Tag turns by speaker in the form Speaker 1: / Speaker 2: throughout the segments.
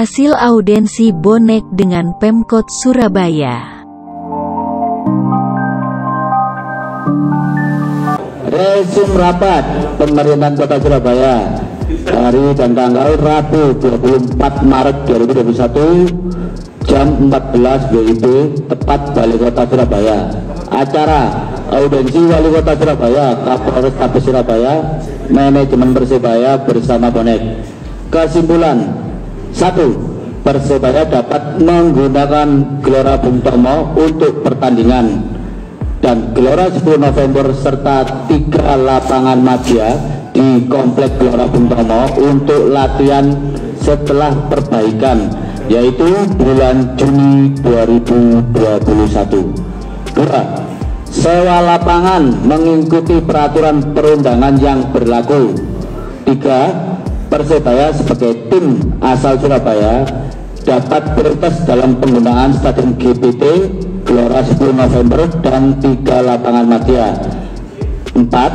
Speaker 1: Hasil audensi bonek dengan Pemkot Surabaya.
Speaker 2: Resum rapat pemerintahan Kota Surabaya hari dan tanggal Rabu 24 Maret 2021 jam 14 WIB tepat Wali Kota Surabaya. Acara audensi Wali Kota Surabaya, Kapolres Tabes Surabaya, manajemen Persebaya bersama bonek. Kesimpulan satu, Persebaya dapat menggunakan Gelora Bung Tomo untuk pertandingan dan Gelora 10 November serta tiga lapangan media di Komplek Gelora Bung Tomo untuk latihan setelah perbaikan yaitu bulan Juni 2021. Dua, sewa lapangan mengikuti peraturan perundangan yang berlaku. Tiga, Persebaya sebagai tim asal Surabaya dapat prioritas dalam penggunaan stadion GPT Gelora 10 November dan tiga lapangan media. Empat,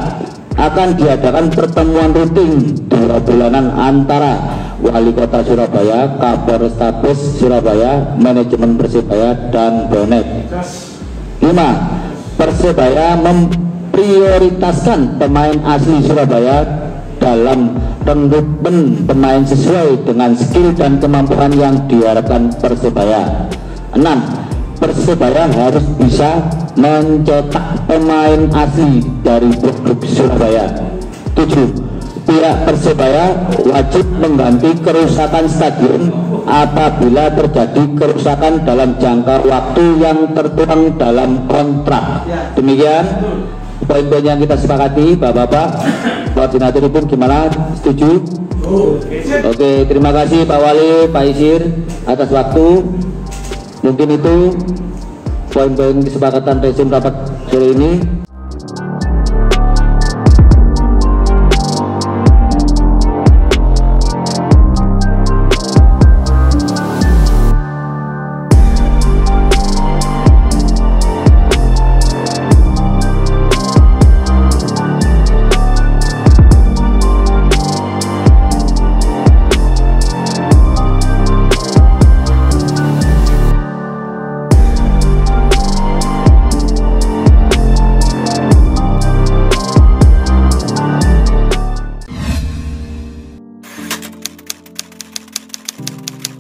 Speaker 2: akan diadakan pertemuan rutin dua bulanan antara Wali Kota Surabaya, Kapolres Tabes Surabaya, Manajemen Persebaya, dan Bonek. Lima, Persebaya memprioritaskan pemain asli Surabaya dalam rekrutmen pemain sesuai dengan skill dan kemampuan yang diharapkan Persebaya. 6. Persebaya harus bisa mencetak pemain asli dari klub Surabaya. 7. Pihak Persebaya wajib mengganti kerusakan stadion apabila terjadi kerusakan dalam jangka waktu yang tertuang dalam kontrak. Demikian poin-poin yang kita sepakati Bapak-Bapak koordinator pun gimana? Setuju? Oke terima kasih Pak Wali Pak Isir atas waktu. Mungkin itu poin-poin kesepakatan resim rapat sore ini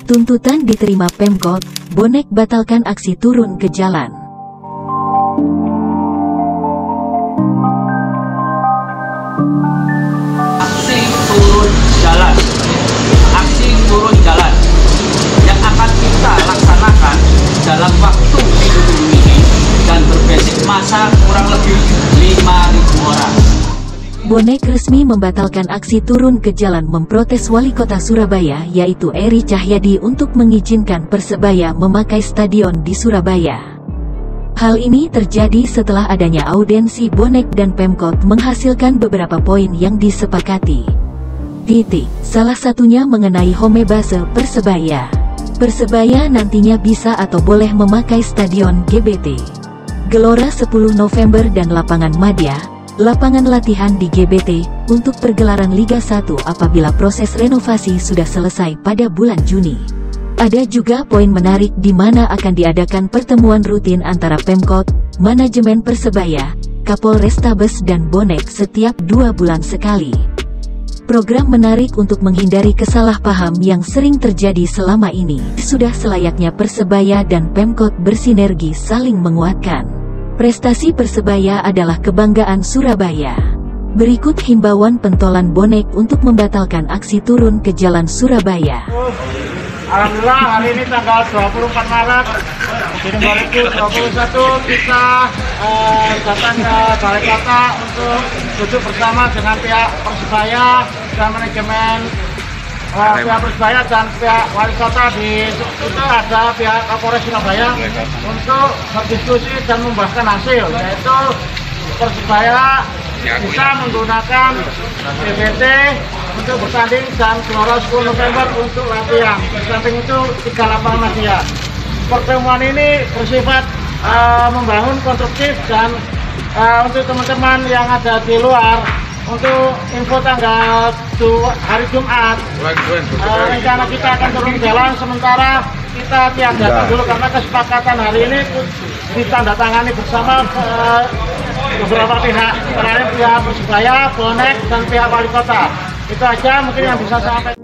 Speaker 1: Tuntutan diterima Pemkot, bonek batalkan aksi turun ke jalan. Bonek resmi membatalkan aksi turun ke jalan memprotes wali kota Surabaya yaitu Eri Cahyadi untuk mengizinkan Persebaya memakai stadion di Surabaya. Hal ini terjadi setelah adanya audensi bonek dan Pemkot menghasilkan beberapa poin yang disepakati. Titik, salah satunya mengenai home base Persebaya. Persebaya nantinya bisa atau boleh memakai stadion GBT. Gelora 10 November dan lapangan Madya, lapangan latihan di GBT, untuk pergelaran Liga 1 apabila proses renovasi sudah selesai pada bulan Juni. Ada juga poin menarik di mana akan diadakan pertemuan rutin antara Pemkot, manajemen Persebaya, Kapolres Tabes dan Bonek setiap dua bulan sekali. Program menarik untuk menghindari kesalahpaham yang sering terjadi selama ini. Sudah selayaknya Persebaya dan Pemkot bersinergi saling menguatkan. Prestasi Persebaya adalah kebanggaan Surabaya. Berikut himbauan pentolan bonek untuk membatalkan aksi turun ke jalan Surabaya.
Speaker 3: Alhamdulillah hari ini tanggal 24 Maret 2021 kita eh, datang ke Balai Kota untuk duduk bersama dengan pihak Persebaya dan manajemen pihak Persebaya dan pihak Wali Kota di itu ada pihak Kapolres Surabaya untuk berdiskusi dan membahaskan hasil yaitu Persebaya bisa menggunakan BBT untuk bertanding dan Gelora 10 November untuk latihan. Di samping itu tiga lapangan media. Pertemuan ini bersifat eh, membangun konstruktif dan eh, untuk teman-teman yang ada di luar untuk info tanggal hari Jumat. Uh, rencana kita akan turun jalan sementara kita tiadakan dulu karena kesepakatan hari ini ditandatangani bersama uh, beberapa pihak. Terakhir pihak Persebaya, Bonek, dan pihak wali kota. Itu aja mungkin yang bisa saya sampaikan.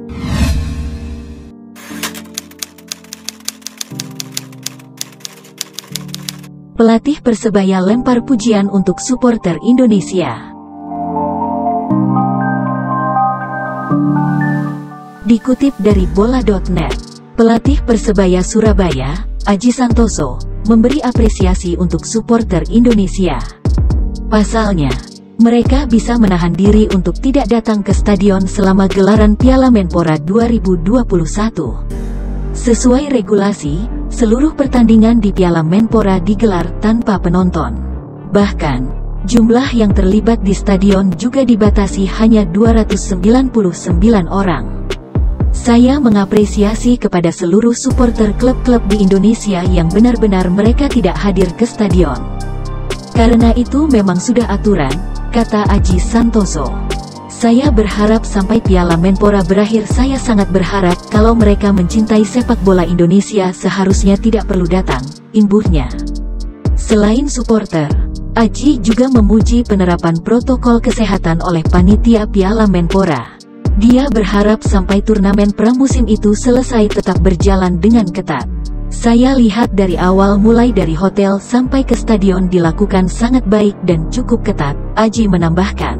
Speaker 1: Pelatih Persebaya lempar pujian untuk supporter Indonesia. Dikutip dari bola.net, pelatih Persebaya Surabaya, Aji Santoso, memberi apresiasi untuk supporter Indonesia. Pasalnya, mereka bisa menahan diri untuk tidak datang ke stadion selama gelaran Piala Menpora 2021. Sesuai regulasi, seluruh pertandingan di Piala Menpora digelar tanpa penonton. Bahkan, jumlah yang terlibat di stadion juga dibatasi hanya 299 orang. Saya mengapresiasi kepada seluruh supporter klub-klub di Indonesia yang benar-benar mereka tidak hadir ke stadion. Karena itu memang sudah aturan, kata Aji Santoso. Saya berharap sampai Piala Menpora berakhir saya sangat berharap kalau mereka mencintai sepak bola Indonesia seharusnya tidak perlu datang, imbuhnya. Selain supporter, Aji juga memuji penerapan protokol kesehatan oleh panitia Piala Menpora. Dia berharap sampai turnamen pramusim itu selesai tetap berjalan dengan ketat. Saya lihat dari awal mulai dari hotel sampai ke stadion dilakukan sangat baik dan cukup ketat, Aji menambahkan.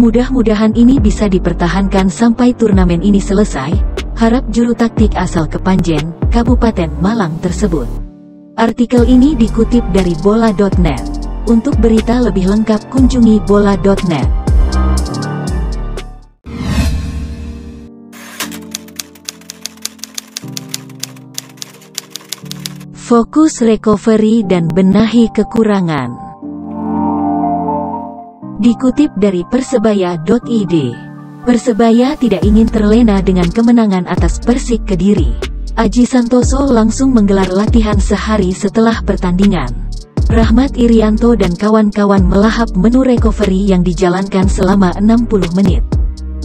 Speaker 1: Mudah-mudahan ini bisa dipertahankan sampai turnamen ini selesai, harap juru taktik asal Kepanjen, Kabupaten Malang tersebut. Artikel ini dikutip dari bola.net. Untuk berita lebih lengkap kunjungi bola.net. Fokus recovery dan benahi kekurangan. Dikutip dari persebaya.id, Persebaya tidak ingin terlena dengan kemenangan atas Persik Kediri. Aji Santoso langsung menggelar latihan sehari setelah pertandingan. Rahmat Irianto dan kawan-kawan melahap menu recovery yang dijalankan selama 60 menit.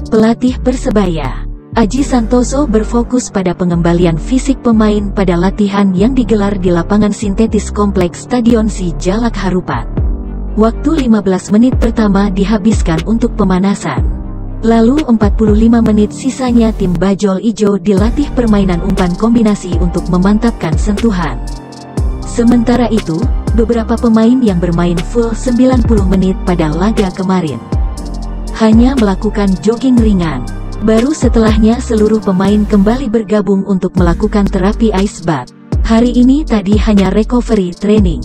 Speaker 1: Pelatih Persebaya, Aji Santoso berfokus pada pengembalian fisik pemain pada latihan yang digelar di lapangan sintetis kompleks Stadion Si Jalak Harupat. Waktu 15 menit pertama dihabiskan untuk pemanasan. Lalu 45 menit sisanya tim Bajol Ijo dilatih permainan umpan kombinasi untuk memantapkan sentuhan. Sementara itu, beberapa pemain yang bermain full 90 menit pada laga kemarin hanya melakukan jogging ringan. Baru setelahnya seluruh pemain kembali bergabung untuk melakukan terapi ice bath. Hari ini tadi hanya recovery training.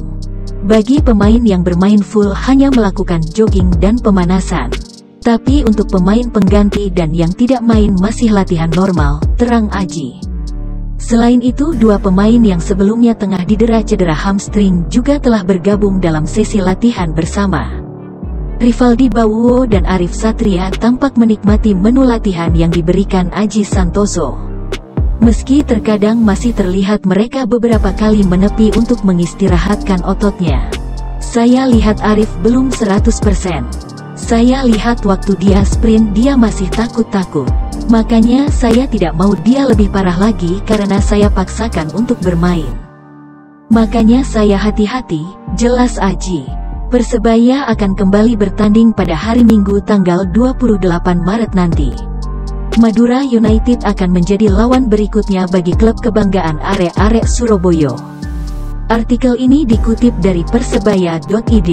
Speaker 1: Bagi pemain yang bermain full hanya melakukan jogging dan pemanasan. Tapi untuk pemain pengganti dan yang tidak main masih latihan normal, terang Aji. Selain itu dua pemain yang sebelumnya tengah didera cedera hamstring juga telah bergabung dalam sesi latihan bersama. Rivaldi Bawuo dan Arif Satria tampak menikmati menu latihan yang diberikan Aji Santoso. Meski terkadang masih terlihat mereka beberapa kali menepi untuk mengistirahatkan ototnya. Saya lihat Arif belum 100%. Saya lihat waktu dia sprint dia masih takut-takut. Makanya saya tidak mau dia lebih parah lagi karena saya paksakan untuk bermain. Makanya saya hati-hati, jelas Aji. Persebaya akan kembali bertanding pada hari Minggu tanggal 28 Maret nanti. Madura United akan menjadi lawan berikutnya bagi klub kebanggaan Arek-Arek Surabaya. Artikel ini dikutip dari persebaya.id.